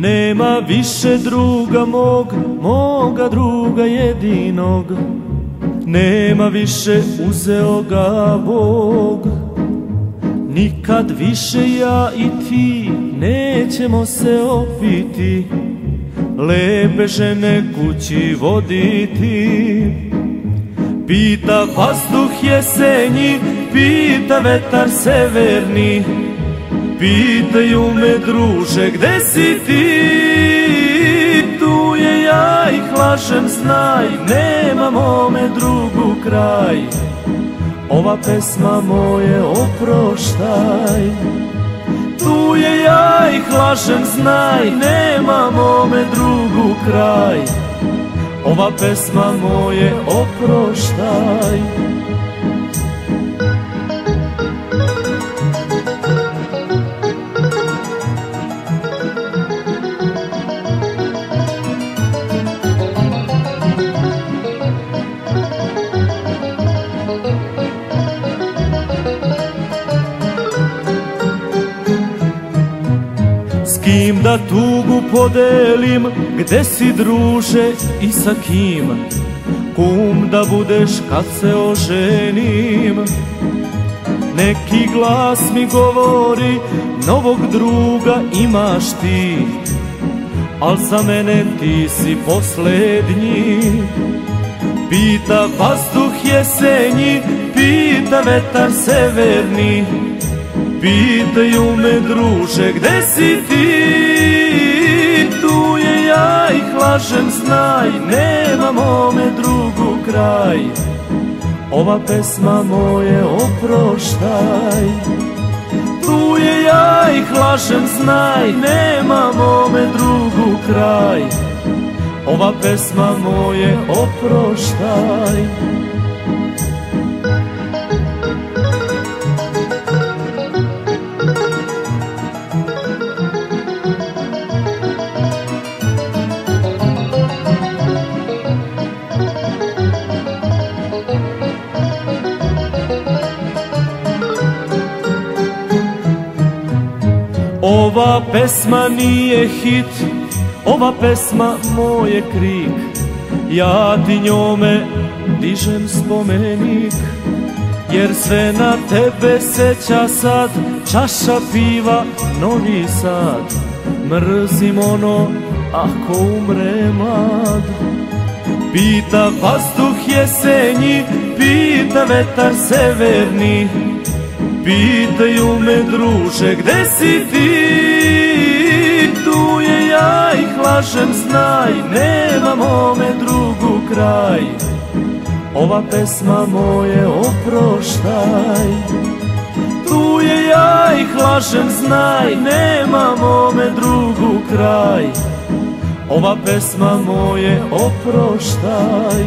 Nema više druga mog, moga druga jedinog. Nema više uzeo ga Bog Nikad više ja i ti nećemo se opiti. Lepe žene kući voditi. Pita vazduh jesenji, pita vetar severni Pitaju me druže gde si ti? Tu je ja ih lažem znaj Nema mome drugu kraj. Ova pesma moje oproštaj. Tu je ja ih lažem znaj Nema mome drugu kraj. Ova pesma moje oproštaj da tugu podelim, gde si druže i sa kim? Kum da budeš kad se oženim. Neki glas mi govori, novog druga imaš ti. Al za mene ti si poslednji Pita vazduh jesenji, pita vetar severni. Pitaju me druže gde si ti ih lažem znaj Nema mome drugu kraj. Ova pesma moje oproštaj. Tu je ja ih lažem znaj Nema mome drugu kraj. Ova pesma moje oproštaj Ova pesma nije hit, ova pesma moje krik. Ja ti njome dižem spomenik Jer sve na tebe seća sad. Čaša piva, novi sad. Mrzim ono ako umre mlad. Pita vazduh jesenji, pita vetar severni Pitaju me druže gde si ti? Tu je ja ih lažem znaj Nema mome drugu kraj. Ova pesma moje oproštaj. Tu je ja ih lažem znaj Nema mome drugu kraj. Ova pesma moje oproštaj